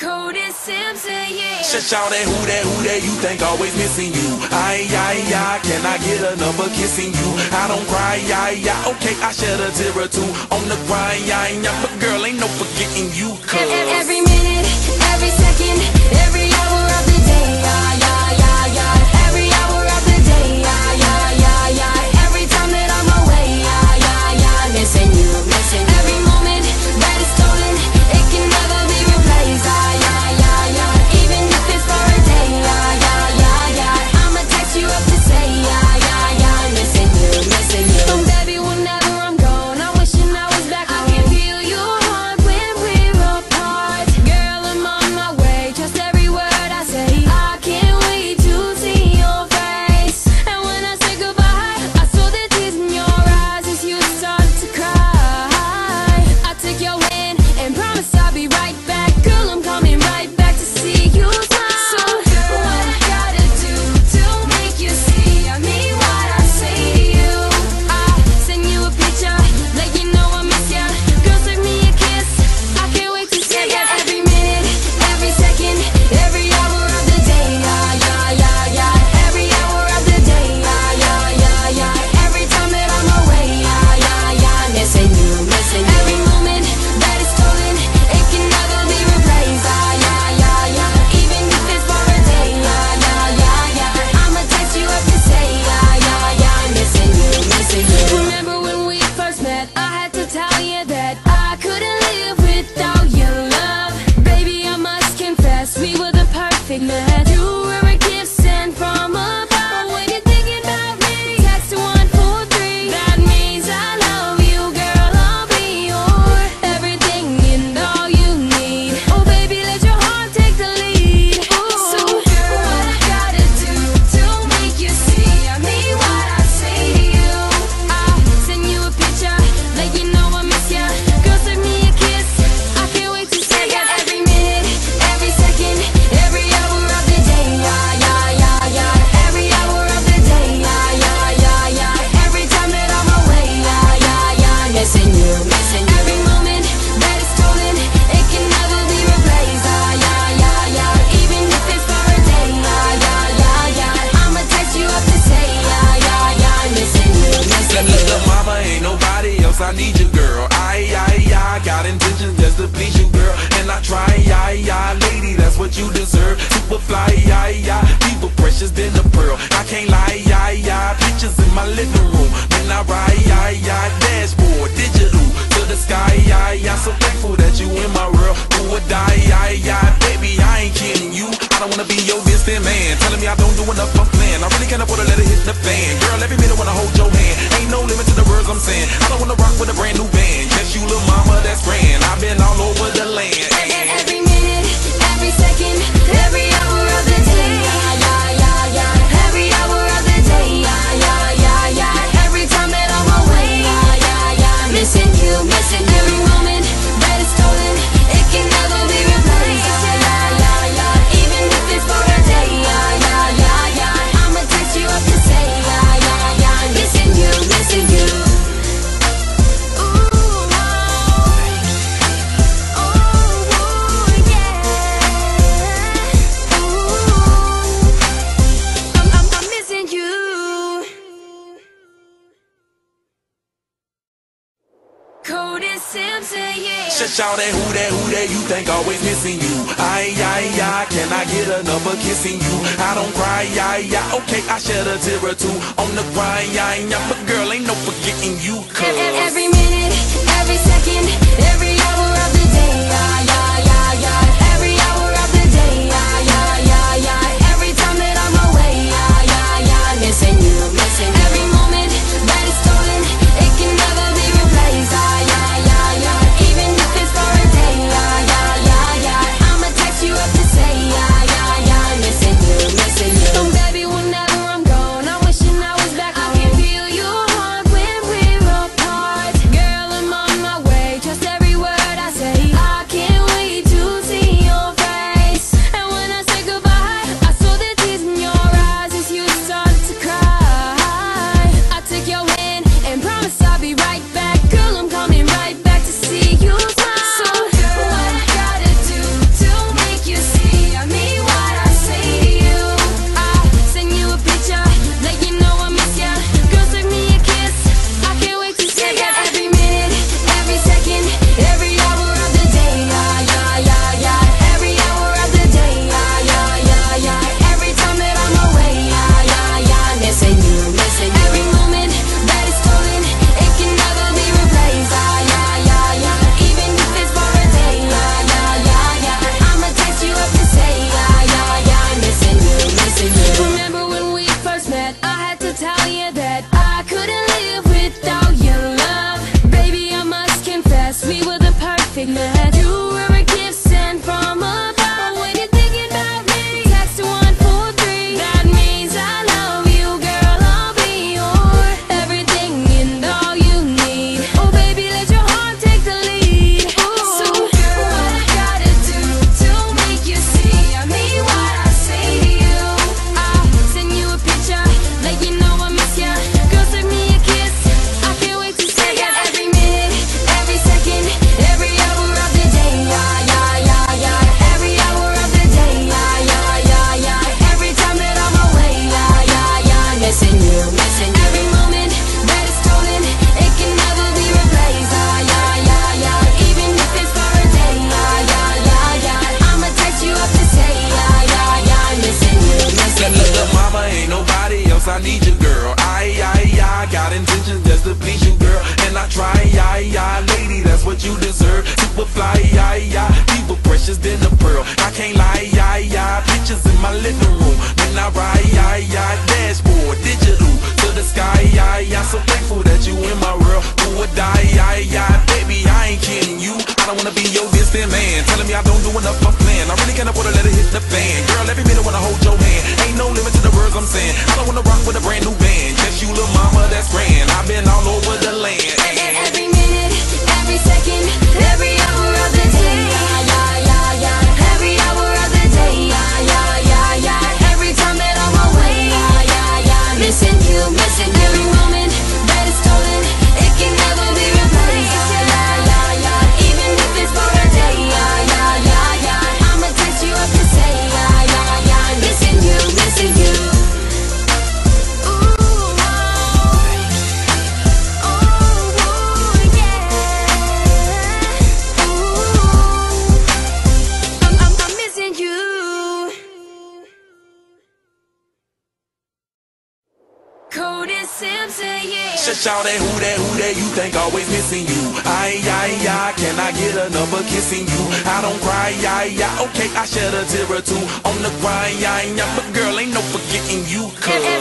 Cody Simpson, yeah. Shut y'all that who that who that you think always missing you. I I I can I get another kissing you? I don't cry, I I okay I shed a tear or two on the grind, I yeah, but girl ain't no forgetting you. Cause every minute, every second, every hour of the day. think always missing you. I, I, I, can I get another kissing you? I don't cry, I, I, okay, I shed a tear or two on the cry. I, I, but girl, ain't no forgetting you, cause every minute, every second, every hour of the day, I, I, I, I, every hour of the day, I, I, I, I, every time that I'm away, I, I, I, missing you. what you deserve. Superfly, yeah, yeah. People precious than a pearl. I can't lie, yeah, yeah. Pictures in my living room. When I ride, yeah, yeah. Dashboard, digital to the sky, yeah, yeah. So thankful that you in my world. Who would die, yeah, yeah. Baby, I ain't kidding you. I don't wanna be your distant man. Telling me I don't do enough for plan. I really can't afford to let it hit the fan. Girl, every minute wanna hold your hand. Ain't no limit to the words I'm saying. I don't wanna rock with a brand new band. Just you, little mama, that's grand. I've been all over the land. And, and every listen. shout at who that, who that you think always missing you. I, I, I, can I get another kissing you? I don't cry, I, I, okay, I shed a tear or two on the grind, I, I, but girl, ain't no forgetting you, cuz.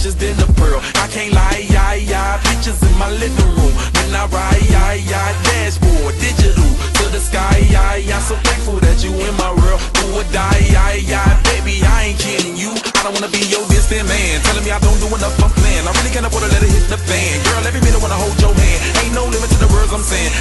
precious than a pearl. I can't lie, yeah, yeah. Pictures in my living room. When I ride, yeah, yeah. Dashboard, digital to the sky, yeah, yeah. So thankful that you in my world. Who would die, yeah, yeah. Baby, I ain't kidding you. I don't wanna be your distant man. Telling me I don't do enough, I'm playing. I really can't afford to let it hit the fan. Girl, every minute when I hold your hand, ain't no limit to the words I'm saying.